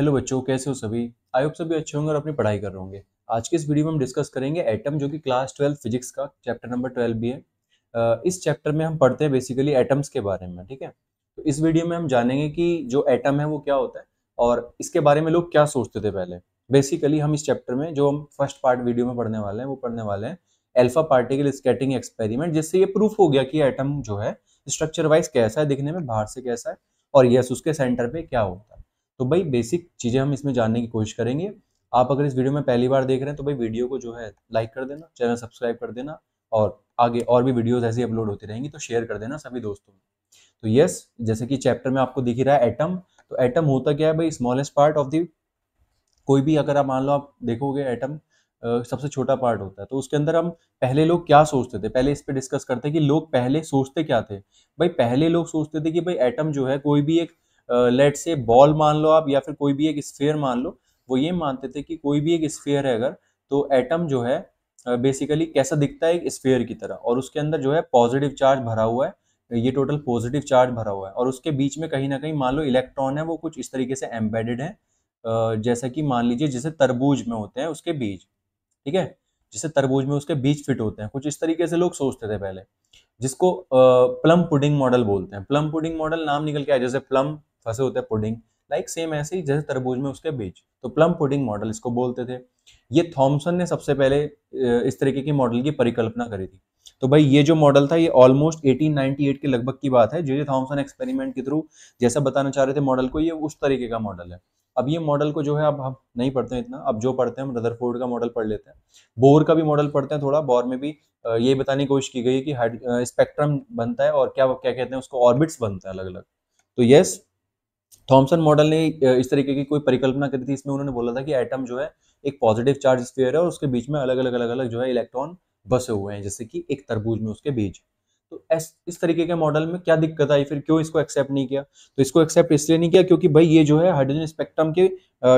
Hello बच्चों, कैसे हो सभी? आई होप सभी अच्छे होंगे और अपनी पढ़ाई कर रहे होंगे। आज के इस वीडियो में हम डिस्कस करेंगे एटम जो कि क्लास ट्वेल्व फिजिक्स का चैप्टर नंबर ट्वेल्व भी है। इस चैप्टर में हम पढ़ते हैं बेसिकली एटम्स के बारे में, ठीक है? तो इस वीडियो में हम जानेंगे कि जो एटम है वो क्या होता है और इसके बारे में लोग क्या सोचते थे पहले। बेसिकली हम इस चैप्टर में जो हम फ़र्स्ट पार्ट वीडियो में पढ़ने वाले हैं, वो पढ़ने वाले हैं एल्फा पार्टिकल स्केटिंग एक्सपेरिमेंट जिससे ये प्रूफ हो गया कि एटम जो है स्ट्रक्चर वाइज कैसा है, दिखने में बाहर से कैसा है और यस उसके सेंटर पे क्या होता है। तो भाई बेसिक चीज़ें हम इसमें जानने की कोशिश करेंगे। आप अगर इस वीडियो में पहली बार देख रहे हैं तो भाई वीडियो को जो है लाइक कर देना, चैनल सब्सक्राइब कर देना और आगे और भी वीडियोस ऐसी अपलोड होती रहेंगी तो शेयर कर देना सभी दोस्तों में। तो यस जैसे कि चैप्टर में आपको दिख रहा है एटम तो एटम होता क्या है भाई? स्मॉलेस्ट पार्ट ऑफ़ दी कोई भी अगर आप मान लो आप देखोगे एटम सबसे छोटा पार्ट होता है तो उसके अंदर हम पहले लोग क्या सोचते थे? पहले इस पे डिस्कस करते हैं कि लोग पहले सोचते क्या थे? भाई पहले लोग सोचते थे कि भाई एटम जो है, कोई भी एक लेट से बॉल मान लो आप या फिर कोई भी एक स्फेयर मान लो, वो ये मानते थे कि कोई भी एक स्फेयर है अगर तो एटम जो है बेसिकली कैसा दिखता है एक स्फेयर की तरह और उसके अंदर जो है पॉजिटिव चार्ज भरा हुआ है, ये टोटल पॉजिटिव चार्ज भरा हुआ है और उसके बीच में कहीं ना कहीं मान लो इलेक्ट्रॉन है, वो कुछ इस तरीके से एम्बेडेड है जैसा कि मान लीजिए जैसे तरबूज में होते हैं उसके बीज, ठीक है? जिसे तरबूज में उसके बीज फिट होते हैं, कुछ इस तरीके से लोग सोचते थे पहले, जिसको प्लम पुडिंग मॉडल बोलते हैं। प्लम पुडिंग मॉडल नाम निकल के आया, जैसे प्लम फंसे होते हैं पुडिंग लाइक सेम ऐसे ही जैसे तरबूज में उसके बीज। तो प्लम पुडिंग मॉडल इसको बोलते थे। ये थॉमसन ने सबसे पहले इस तरीके की मॉडल की परिकल्पना करी थी। तो भाई ये जो मॉडल था, ये ऑलमोस्ट 1898 के लगभग की बात है, जो ये थॉमसन एक्सपेरिमेंट के थ्रू जैसा बताना चाह रहे थे मॉडल को, ये उस तरीके का मॉडल है। अब ये मॉडल को जो है, अब हम नहीं पढ़ते हैं इतना। अब जो पढ़ते हैं, हम रदरफोर्ड का मॉडल पढ़ लेते हैं। बोर का भी मॉडल पढ़ते हैं थोड़ा बोर में भी ये बताने की कोशिश की गई है कि स्पेक्ट्रम बनता है और क्या क्या कहते हैं उसको ऑर्बिट्स बनता है अलग अलग तो यस थॉमसन मॉडल ने इस तरीके की कोई परिकल्पना करी थी, इसमें उन्होंने बोला था कि एटम जो है, एक पॉजिटिव चार्ज स्फीयर है और उसके बीच में अलग अलग अलग अलग जो है इलेक्ट्रॉन बसे हुए हैं, जैसे कि एक तरबूज में उसके बीच तो एस इस तरीके के मॉडल में क्या दिक्कत आई? फिर क्यों इसको एक्सेप्ट नहीं किया? तो इसको एक्सेप्ट इसलिए नहीं किया क्योंकि भाई ये जो है हाइड्रोजन स्पेक्ट्रम के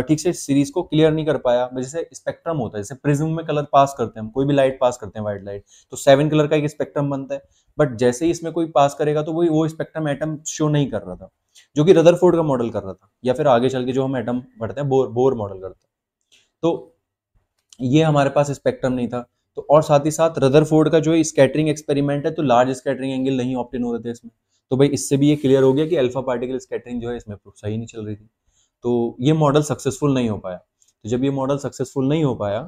ठीक से सीरीज़ को क्लियर नहीं कर पाया। जैसे स्पेक्ट्रम होता है, जैसे प्रिज्म में कलर पास करते हैं हम, कोई भी लाइट पास करते हैं व्हाइट लाइट तो सेवन कलर का एक स्पेक्ट्रम बनता है। बट जैसे ही इसमें कोई पास करेगा तो वही वो स्पेक्ट्रम एटम शो नहीं कर रहा था। जो कि रदरफोर्ड का मॉडल कर रहा था, या फिर आगे चल के जो हम एटम पढ़ते हैं बोर बोर मॉडल करते हैं। तो ये हमारे पास स्पेक्ट्रम नहीं था। तो और साथ ही साथ रदरफोर्ड का जो स्कैटरिंग एक्सपेरिमेंट है तो लार्ज स्कैटरिंग एंगल नहीं ऑप्टेन हो रहे थे इसमें। तो भाई इससे भी ये क्लियर हो गया कि अल्फ़ा पार्टिकल स्कैटरिंग जो है इसमें सही नहीं चल रही थी। तो ये मॉडल सक्सेसफुल नहीं हो पाया। तो जब ये मॉडल सक्सेसफुल नहीं हो पाया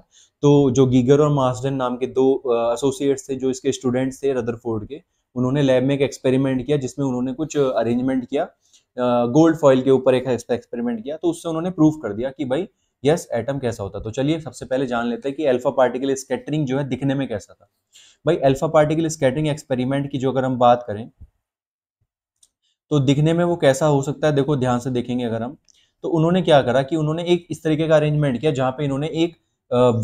तो जो गीगर और मार्सडन नाम के दो एसोसिएट्स थे, जो इसके स्टूडेंट्स थे रदरफोर्ड के, उन्होंने लैब में एक एक्सपेरिमेंट किया, जिसमें उन्होंने कुछ अरेंजमेंट किया। गोल्ड फॉइल के ऊपर एक एक्सपेरिमेंट किया तो उससे उन्होंने प्रूव कर दिया कि भाई यस एटम कैसा होता। तो चलिए सबसे पहले जान लेते हैं कि अल्फ़ा पार्टिकल स्कैटरिंग जो है दिखने में कैसा था। भाई अल्फ़ा पार्टिकल स्कैटरिंग एक्सपेरिमेंट की जो अगर हम बात करें तो दिखने में वो कैसा हो सकता है, देखो ध्यान से देखेंगे अगर हम। तो उन्होंने क्या करा कि उन्होंने एक इस तरीके का अरेंजमेंट किया, जहाँ पे इन्होंने एक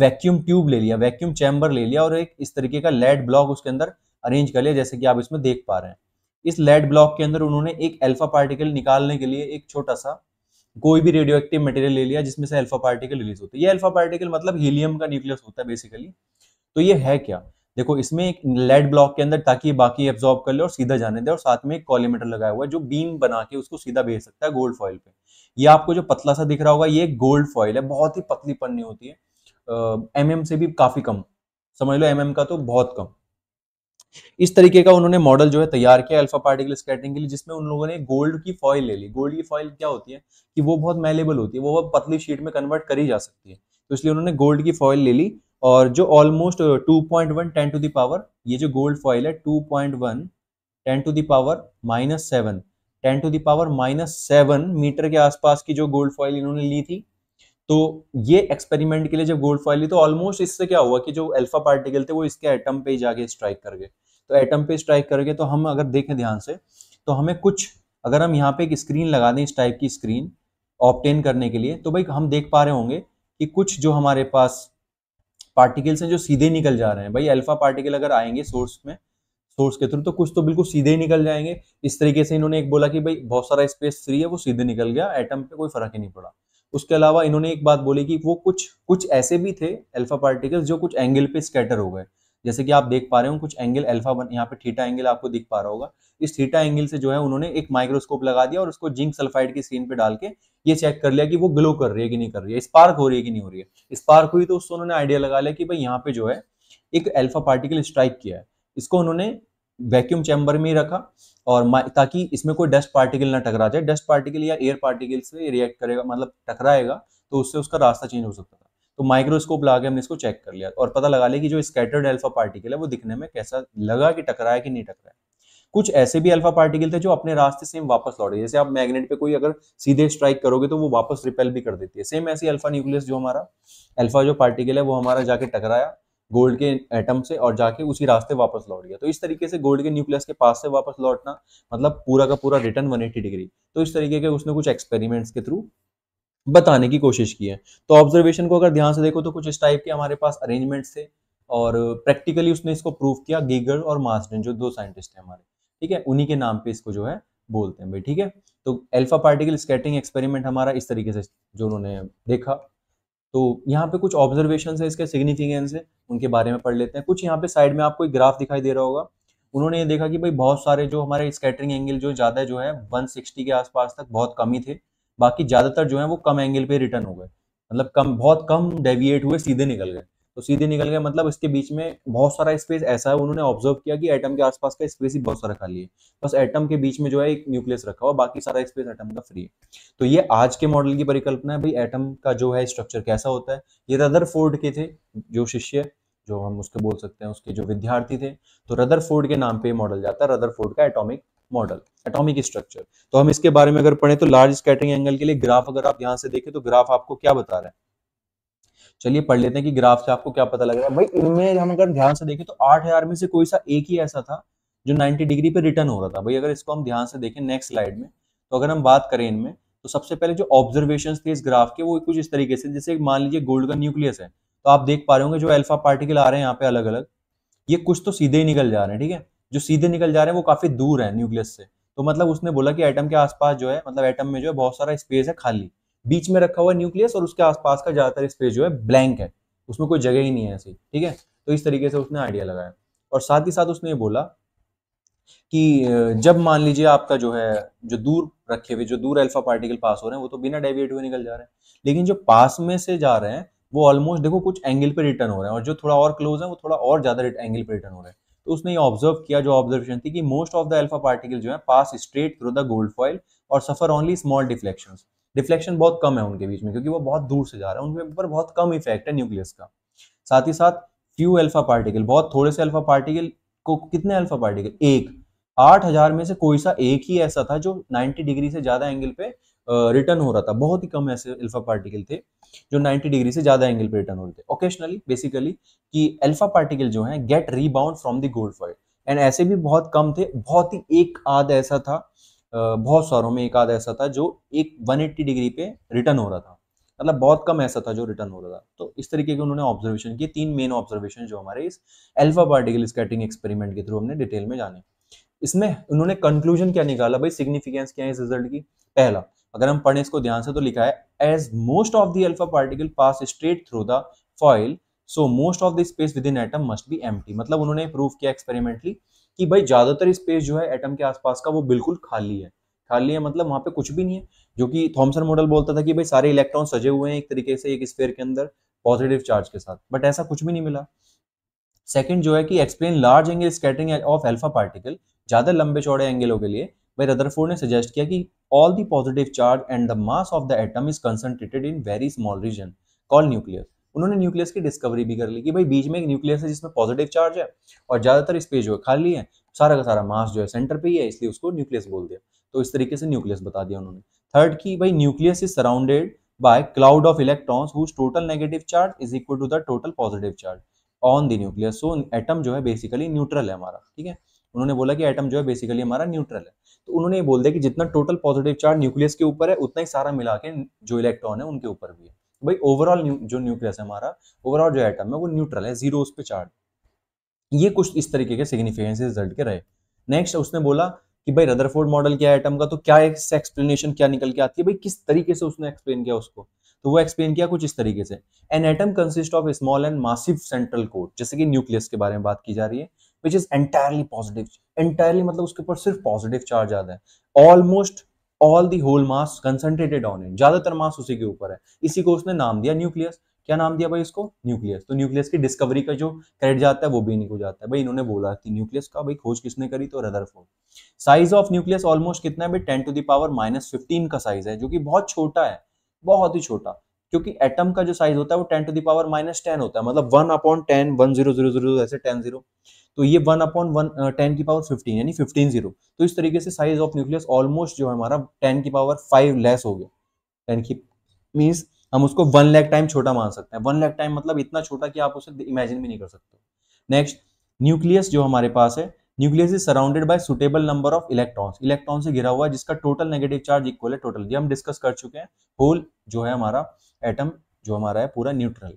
वैक्यूम ट्यूब ले लिया वैक्यूम चैम्बर ले लिया और एक इस तरीके का लेड ब्लॉक उसके अंदर अरेंज कर लिया, जैसे कि आप इसमें देख पा रहे हैं। इस लेड ब्लॉक के अंदर उन्होंने एक अल्फ़ा पार्टिकल निकालने के लिए एक छोटा सा कोई भी रेडियो एक्टिव मटेरियल ले लिया, जिसमें से अल्फ़ा पार्टिकल रिलीज़ होता है। ये अल्फ़ा पार्टिकल मतलब हीलियम का न्यूक्लियस होता है बेसिकली तो ये है क्या? देखो, इसमें एक लेड ब्लॉक के अंदर ताकि बाकी एब्जॉर्ब कर ले और सीधा जाने दे, और साथ में एक कॉलीमीटर लगाया हुआ है, जो बीम बना के उसको सीधा भेज सकता है गोल्ड फॉइल पे। ये आपको जो पतला सा दिख रहा होगा, ये गोल्ड फॉइल है, बहुत ही पतली पन्नी होती है। एम एम से भी काफ़ी कम। समझ लो एम एम का तो बहुत कम। इस तरीके का उन्होंने मॉडल जो है तैयार किया अल्फ़ा पार्टिकल स्कैटरिंग के लिए, जिसमें उन लोगों ने गोल्ड की फॉइल ले ली। गोल्ड की फॉइल क्या होती है कि वो बहुत मेलेबल होती है, वो बहुत पतली शीट में कन्वर्ट करी जा सकती है। तो इसलिए उन्होंने गोल्ड की फॉइल ले ली और जो almost two point one ten to the power ये जो गोल्ड फॉइल है two point one ten to the power minus seven ten to the power minus seven metre के आसपास की जो गोल्ड फॉइल इन्होंने ली थी तो ये एक्सपेरिमेंट के लिए जब गोल्ड फॉइल ली तो ऑलमोस्ट इससे क्या हुआ कि जो अल्फ़ा पार्टिकल थे, वो इसके एटम पे ही जाके स्ट्राइक कर गए। तो एटम पे स्ट्राइक कर गए तो हम अगर देखें ध्यान से तो हमें कुछ, अगर हम यहाँ पे एक स्क्रीन लगा दें इस टाइप की स्क्रीन ऑप्टेन करने के लिए तो भाई हम देख पा रहे होंगे कि कुछ जो हमारे पास पार्टिकल्स हैं, जो सीधे निकल जा रहे हैं। भाई अल्फ़ा पार्टिकल अगर आएँगे सोर्स में सोर्स के थ्रू तो कुछ तो बिल्कुल सीधे ही निकल जाएँगे। इस तरीके से इन्होंने एक बोला कि भाई बहुत सारा स्पेस फ्री है, वो सीधे निकल गया एटम पे कोई फ़र्क ही नहीं पड़ा। उसके अलावा इन्होंने एक बात बोली कि वो कुछ कुछ ऐसे भी थे अल्फ़ा पार्टिकल्स जो कुछ एंगल पे स्कैटर हो गए। जैसे कि आप देख पा रहे हो, कुछ एंगल अल्फ़ा बन, यहाँ पे थीटा एंगल आपको दिख पा रहा होगा। इस थीटा एंगल से जो है उन्होंने एक माइक्रोस्कोप लगा दिया और उसको जिंक सल्फाइड की स्क्रीन पे डाल के ये चेक कर लिया कि वो ग्लो कर रही है कि नहीं कर रही है। स्पार्क हो रही है कि नहीं हो रही है। स्पार्क हुई तो उससे उन्होंने आइडिया लगा लिया कि भाई यहाँ पे जो है एक अल्फ़ा पार्टिकल स्ट्राइक किया है। इसको उन्होंने वैक्यूम चैम्बर में ही रखा और ताकि इसमें कोई डस्ट पार्टिकल ना टकरा जाए। डस्ट पार्टिकल या एयर पार्टिकल से रिएक्ट करेगा मतलब टकराएगा तो उससे उसका रास्ता चेंज हो सकता था। तो माइक्रोस्कोप लगा के हमने इसको चेक कर लिया और पता लगा लिया कि जो स्कैटर्ड अल्फ़ा पार्टिकल है, वो दिखने में कैसा लगा कि टकराया कि नहीं टकराया। कुछ ऐसे भी अल्फ़ा पार्टिकल थे जो अपने रास्ते सेम वापस लौटे। जैसे आप मैग्नेट पे कोई अगर सीधे स्ट्राइक करोगे तो वो वापस रिपेल भी कर देती है। सेम ऐसी अल्फ़ा न्यूक्लियस जो हमारा अल्फ़ा जो पार्टिकल है, वो हमारा जाके टकराया। गोल्ड के एटम से और जाके उसी रास्ते वापस लौट गया। तो इस तरीके से गोल्ड के न्यूक्लियस के पास से वापस लौटना मतलब पूरा का पूरा रिटर्न 180 डिग्री तो इस तरीके के उसने कुछ एक्सपेरिमेंट्स के थ्रू बताने की कोशिश की है। तो ऑब्जर्वेशन को अगर ध्यान से देखो तो कुछ इस टाइप के हमारे पास अरेंजमेंट्स थे और प्रैक्टिकली उसने इसको प्रूव किया गीगल और मार्सडन जो दो साइंटिस्ट हैं हमारे। ठीक है? उन्हीं के नाम पे इसको जो है बोलते हैं भाई, ठीक है? तो अल्फ़ा पार्टिकल स्कैटिंग एक्सपेरिमेंट हमारा इस तरीके से जो उन्होंने देखा। तो यहाँ पे कुछ ऑब्जर्वेशन है इसके सिग्निफिकेंस है, उनके बारे में पढ़ लेते हैं। कुछ यहाँ पे साइड में आपको एक ग्राफ दिखाई दे रहा होगा। उन्होंने ये देखा कि भाई बहुत सारे जो हमारे स्कैटरिंग एंगल जो ज़्यादा जो है 160 के आसपास तक बहुत कम ही थे। बाकी ज़्यादातर जो है वो कम एंगल पे रिटर्न हो गए। मतलब कम, बहुत कम डेविएट हुए, सीधे निकल गए। तो सीधे निकल गए मतलब इसके बीच में बहुत सारा स्पेस ऐसा है, उन्होंने ऑब्ज़र्व किया कि एटम के आसपास का स्पेस ही बहुत सारा खाली है। बस एटम के बीच में जो है एक न्यूक्लियस रखा हुआ, बाकी सारा स्पेस एटम का फ्री है। तो ये आज के मॉडल की परिकल्पना है भाई एटम का जो है स्ट्रक्चर कैसा होता है। ये रदर के थे, जो शिष्य, जो हम उसके बोल सकते हैं, उसके जो विद्यार्थी थे। तो रदर के नाम पे मॉडल जाता है रदर का एटॉमिक मॉडल एटॉमिक स्ट्रक्चर तो हम इसके बारे में अगर पढ़े तो लार्ज स्कैटरिंग एंगल के लिए ग्राफ अगर आप यहाँ से देखें तो ग्राफ आपको क्या बता रहा है? चलिए पढ़ लेते हैं कि ग्राफ से आपको क्या पता लग रहा है भाई, इनमें हम अगर ध्यान से देखें तो आठ हज़ार में से कोई सा एक ही ऐसा था जो 90 डिग्री पे रिटर्न हो रहा था। भाई, अगर इसको हम ध्यान से देखें नेक्स्ट स्लाइड में तो अगर हम बात करें इनमें तो सबसे पहले जो ऑब्जर्वेशन थे इस ग्राफ के, वो कुछ इस तरीके से, जैसे मान लीजिए गोल्ड का न्यूक्लियस है तो आप देख पा रहे होंगे जो अल्फ़ा पार्टिकल आ रहे हैं यहाँ पे अलग अलग ये कुछ तो सीधे ही निकल जा रहे हैं, ठीक है? जो सीधे निकल जा रहे हैं वो काफ़ी दूर है न्यूक्लियस से। तो मतलब उसने बोला कि एटम के आसपास जो है मतलब एटम में जो है बहुत सारा स्पेस है खाली। बीच में रखा हुआ न्यूक्लियस और उसके आसपास का ज़्यादातर स्पेस जो है ब्लैंक है। उसमें कोई जगह ही नहीं है ऐसी, ठीक है? तो इस तरीके से उसने आइडिया लगाया। और साथ ही साथ उसने ये बोला कि जब मान लीजिए आपका जो है, जो दूर रखे हुए, जो दूर अल्फ़ा पार्टिकल पास हो रहे हैं, वो तो बिना डेविएट हुए निकल जा रहे हैं। लेकिन जो पास में से जा रहे हैं, वो ऑलमोस्ट देखो कुछ एंगल पे रिटर्न हो रहे हैं और जो थोड़ा और क्लोज है, वो थोड़ा और ज़्यादा एंगल पे रिटर्न हो रहे हैं। तो उसने ये ऑब्ज़र्व किया, जो ऑब्जर्वेशन थी कि most of the alpha particle जो है pass straight through the gold foil और suffer only small deflection deflection बहुत कम है उनके बीच में, क्योंकि वो बहुत दूर से जा रहे हैं। उनके ऊपर बहुत कम इफ़ेक्ट है न्यूक्लियस का। साथ ही साथ फ्यू अल्फ़ा पार्टिकल बहुत थोड़े से अल्फ़ा पार्टिकल को कितने अल्फ़ा पार्टिकल एक। आठ हज़ार में से कोई सा एक ही ऐसा था जो 90 डिग्री से ज़्यादा एंगल पे रिटर्न हो रहा था। बहुत ही कम ऐसे अल्फ़ा पार्टिकल थे, जो 90 डिग्री से ज़्यादा एंगल पे रिटर्न हो रहे थे। ओकेशनली बेसिकली कि अल्फ़ा पार्टिकल जो है get rebound from the gold foil and ऐसे भी बहुत कम थे, बहुत ही एक आध ऐसा था बहुत सारों में एक आध ऐसा था जो एक 180 डिग्री पे रिटर्न हो रहा था। मतलब बहुत कम ऐसा था जो रिटर्न हो रहा था। तो इस तरीके के उन्होंने ऑब्जर्वेशन किए तीन मेन ऑब्जर्वेशन जो हमारे इस एल्फा पार्टिकल स्कैटिंग एक्सपेरिमेंट के थ्रू हमने डिटेल में जाने। इसमें उन्होंने कंक्लूजन क्या निकाला भाई? सिग्निफिकेंस क्या है इस रिज़ल्ट की? पहला, अगर हम पढ़े इसको ध्यान से तो लिखा है as most of the alpha particle pass straight through the foil so most of the space within atom must be empty मतलब उन्होंने प्रूव किया एक्सपेरिमेंटली कि भाई ज़्यादातर स्पेस जो है एटम के आसपास का वो बिल्कुल खाली है। खाली है मतलब वहाँ पे कुछ भी नहीं है, जो कि थॉमसन मॉडल बोलता था कि भाई सारे इलेक्ट्रॉन सजे हुए हैं एक तरीके से एक स्फेयर के अंदर पॉजिटिव चार्ज के साथ। बट ऐसा कुछ भी नहीं मिला। सेकंड जो है कि explain large angle scattering of alpha particle ज़्यादा लंबे चौड़े एंगलों के लिए, भाई रदरफोर्ड ने सजेस्ट किया कि all the positive charge and the mass of the atom is concentrated in very small region call nucleus उन्होंने न्यूक्लियस की डिस्कवरी भी कर ली कि भाई बीच में एक न्यूक्लियस है जिसमें पॉजिटिव चार्ज है और ज़्यादातर स्पेस जो है खाली है, सारा का सारा मास जो है सेंटर पे ही है, इसलिए उसको न्यूक्लियस बोल दिया। तो इस तरीके से न्यूक्लियस बता दिया उन्होंने। थर्ड की, भाई nucleus is surrounded by cloud of whose total negative charge is equal to the total positive charge on the nucleus so atom जो है बेसिकली न्यूट्रल है हमारा, ठीक है? उन्होंने बोला कि एटम जो है बेसिकली हमारा न्यूट्रल है। तो उन्होंने ये बोल दिया कि जितना टोटल पॉजिटिव चार्ज न्यूक्लियस के ऊपर है, उतना ही सारा मिला के जो इलेक्ट्रॉन है उनके ऊपर भी है। भाई ओवरऑल जो न्यूक्लियस है हमारा ओवरऑल जो एटम है वो न्यूट्रल है ज़ीरो उस पर चार्ज ये कुछ इस तरीके के सिग्निफिकेंस रिज़ल्ट के रहे. नेक्स्ट उसने बोला कि भाई रदरफोर्ड मॉडल क्या है एटम का तो क्या एक्सप्लेनेशन क्या निकल के आती है? भाई, किस तरीके से उसने एक्सप्लेन किया उसको? तो वो एक्सप्लेन किया कुछ इस तरीके से. An atom consist of small and massive central code जैसे कि न्यूक्लियस के बारे में बात की जा रही है which is entirely positive entirely मतलब उसके ऊपर सिर्फ़ पॉजिटिव चार्ज आता है. Almost all the whole mass concentrated on it ज़्यादातर मास उसी के ऊपर है। इसी को उसने नाम दिया न्यूक्लियस क्या नाम दिया भाई इसको? न्यूक्लियस तो न्यूक्लियस की डिस्कवरी का जो क्रेडिट जाता है, वो भी इन्हीं को जाता है। भाई इन्होंने बोला कि न्यूक्लियस का भाई खोज किसने करी? तो Rutherford size of nucleus almost कितना है भाई? Ten to the power minus fifteen का साइज़ है, जो कि बहुत छोटा है। बहुत ही छोटा। क्योंकि एटम का जो साइज़ होता है वो ten to the power minus ten होता है मतलब one upon ten one zero zero zero ऐसे टेन ज़ीरो तो ये वन अपॉन वन टेन की पावर फिफ्टीन यानी फिफ्टीन ज़ीरो तो इस तरीके से साइज़ ऑफ़ न्यूक्लियस ऑलमोस्ट जो है हमारा टेन की पावर फाइव लेस हो गया। टेन की मीन्स हम उसको वन लैख टाइम छोटा मान सकते हैं। वन लैख टाइम मतलब इतना छोटा कि आप उसे इमेजिन भी नहीं कर सकते नेक्स्ट न्यूक्लियस जो हमारे पास है nucleus is surrounded by suitable number of electrons. Electron से घिरा हुआ है, जिसका टोटल नेगेटिव चार्ज इक्वल है टोटल ये हम डिस्कस कर चुके हैं। होल जो है हमारा एटम जो हमारा है, पूरा neutral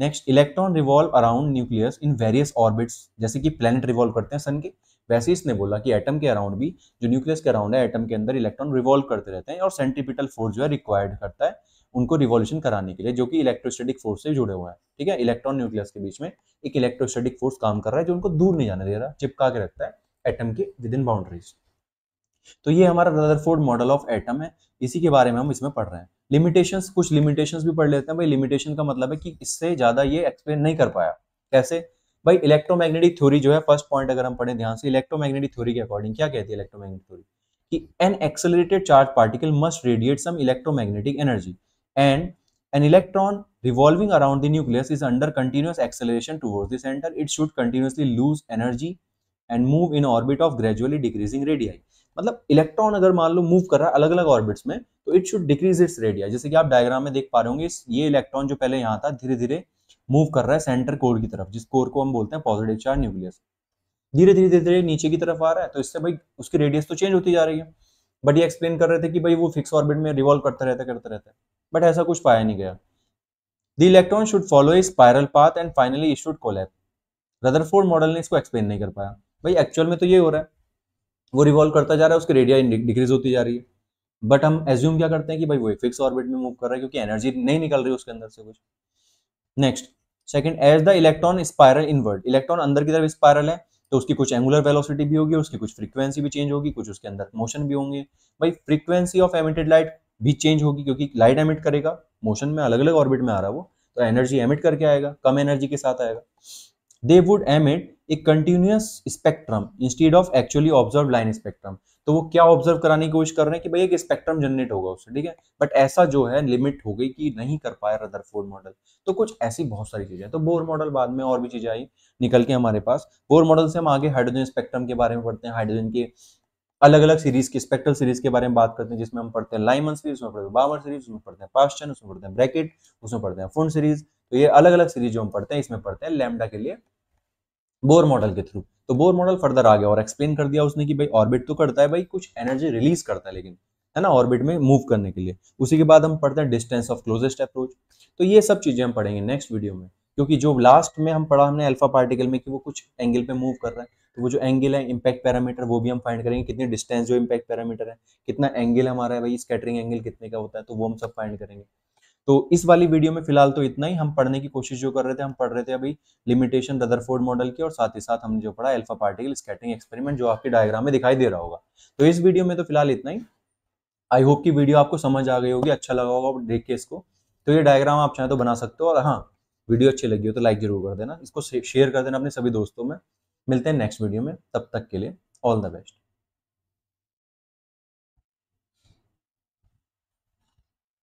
next electron revolve around nucleus in various orbits जैसे कि प्लेनेट रिवॉल्व करते हैं सन के। वैसे इसने बोला कि एटम के अराउंड भी, जो न्यूक्लियस के अराउंड है एटम के अंदर इलेक्ट्रॉन रिवॉल्व करते रहते हैं और सेंट्रीपिटल फोर्स जो है रिक्वायर्ड करता है। उनको रिवॉल्यूशन कराने के लिए, जो कि इलेक्ट्रोस्टेटिक फोर्स से जुड़े हुए हैं, ठीक है? इलेक्ट्रॉन न्यूक्लियस के बीच में एक इलेक्ट्रोस्टेटिक फोर्स काम कर रहा है, जो उनको दूर नहीं जाने दे रहा, चिपका के रखता है एटम के विद इन बाउंड्रीज तो ये हमारा रदरफोर्ड मॉडल ऑफ़ एटम है, इसी के बारे में हम इसमें पढ़ रहे हैं। लिमिटेशंस कुछ लिमिटेशंस भी पढ़ लेते हैं, भाई। लिमिटेशन का मतलब है कि इससे ज़्यादा ये एक्सप्लेन नहीं कर पाया। कैसे? भाई इलेक्ट्रोमैग्नेटिक थ्योरी जो है फ़र्स्ट पॉइंट अगर हम पढ़े ध्यान से इलेक्ट्रोमैग्नेटिक थ्योरी के अकॉर्डिंग क्या कहती है इलेक्ट्रोमैग्नेटिक थ्योरी कि an accelerated charge particle must radiate some electromagnetic energy and an electron revolving around the nucleus is under continuous acceleration towards the center. It should continuously lose energy and move in orbit of gradually decreasing radii. मतलब electron अगर मान लो move कर रहा है अलग अलग orbits में तो it should decrease its radius जैसे कि आप डायग्राम में देख पा रहे होंगे, ये इलेक्ट्रॉन जो पहले यहाँ था धीरे धीरे मूव कर रहा है सेंटर कोर की तरफ़, जिस कोर को हम बोलते हैं पॉजिटिव चार्ज न्यूक्लियस धीरे धीरे धीरे धीरे नीचे की तरफ़ आ रहा है तो इससे भाई उसकी रेडियस तो चेंज होती जा रही है। बट ये एक्सप्लेन कर रहे थे कि भाई वो फिक्स ऑर्बिट में रिवॉल्व करता रहता करता रहता। है बट ऐसा कुछ पाया नहीं गया। The electron should follow a spiral path and finally it should collapse Rutherford model ने इसको एक्सप्लेन नहीं कर पाया। भाई एक्चुअल में तो ये हो रहा है। वो रिवॉल्व करता जा रहा है, उसकी रेडिया डिक्रीज होती जा रही है। बट हम एज्यूम क्या करते हैं कि भाई वो फिक्स ऑर्बिट में मूव कर रहा है क्योंकि एनर्जी नहीं निकल रही उसके अंदर से कुछ। Next second as the electron spiral inward electron अंदर की तरफ़ स्पायरल है तो उसकी कुछ एंगुलर वेलोसिटी भी होगी, उसकी कुछ फ्रीक्वेंसी भी चेंज होगी, कुछ उसके अंदर मोशन भी होंगे। भाई फ्रीक्वेंसी ऑफ़ एमिटेड लाइट भी चेंज होगी क्योंकि लाइट एमिट करेगा मोशन में अलग अलग ऑर्बिट में आ रहा है वो तो एनर्जी एमिट करके आएगा, कम एनर्जी के साथ आएगा। They would emit a continuous spectrum instead of actually observe line spectrum तो वो क्या ऑब्ज़र्व कराने की कोशिश कर रहे हैं कि भाई एक स्पेक्ट्रम जनरेट होगा उससे, ठीक है? बट ऐसा जो है लिमिट हो गई कि नहीं कर पाया रदरफोर्ड मॉडल तो कुछ ऐसी बहुत सारी चीज़ें तो बोर मॉडल बाद में और भी चीज़ें आई, निकल के हमारे पास। बोर मॉडल से हम आगे हाइड्रोजन स्पेक्ट्रम के बारे में पढ़ते हैं हाइड्रोजन के अलग अलग सीरीज़ की स्पेक्ट्रल सीरीज़ के बारे में बात करते हैं, जिसमें हम पढ़ते हैं लाइमन सीरीज़ उसमें पढ़ते हैं बावर सीरीज़ उसमें पढ़ते हैं पास्टन उसमें पढ़ते हैं ब्रैकेट उसमें पढ़ते हैं फुंड सीरीज़ तो ये अलग अलग सीरीज़ जो हम पढ़ते हैं, इसमें पढ़ते हैं लैमडा के लिए बोर मॉडल के थ्रू तो बोर मॉडल फर्दर आ गया और एक्सप्लेन कर दिया उसने कि भाई ऑर्बिट तो करता है भाई, कुछ एनर्जी रिलीज़ करता है लेकिन, है ना ऑर्बिट में मूव करने के लिए। उसी के बाद हम पढ़ते हैं डिस्टेंस ऑफ़ क्लोजेस्ट अप्रोच तो ये सब चीज़ें हम पढ़ेंगे नेक्स्ट वीडियो में, क्योंकि जो लास्ट में हम पढ़ा हमने अल्फ़ा पार्टिकल में कि वो कुछ एंगल पे मूव कर रहा है। तो वो जो एंगल है इम्पैक्ट पैरामीटर वो भी हम फाइंड करेंगे। कितनी डिस्टेंस जो इम्पैक्ट पैरामीटर है, कितना एंगल हमारा है भाई स्कैटरिंग एंगल कितने का होता है तो वो हम सब फाइंड करेंगे। तो इस वाली वीडियो में फ़िलहाल तो इतना ही। हम पढ़ने की कोशिश जो कर रहे थे, हम पढ़ रहे थे अभी लिमिटेशन रदरफोर्ड मॉडल की, और साथ ही साथ हमने जो पढ़ा अल्फ़ा पार्टिकल स्कैटरिंग एक्सपेरिमेंट जो आपके डायग्राम में दिखाई दे रहा होगा। तो इस वीडियो में तो फ़िलहाल इतना ही। आई होप की वीडियो आपको समझ आ गई होगी अच्छा लगा होगा देख के इसको। तो ये डायग्राम आप चाहें तो बना सकते हो, और हाँ वीडियो अच्छी लगी हो तो लाइक ज़रूर कर देना। इसको शेयर कर देना अपने सभी दोस्तों में। मिलते हैं नेक्स्ट वीडियो में तब तक के लिए ऑल द बेस्ट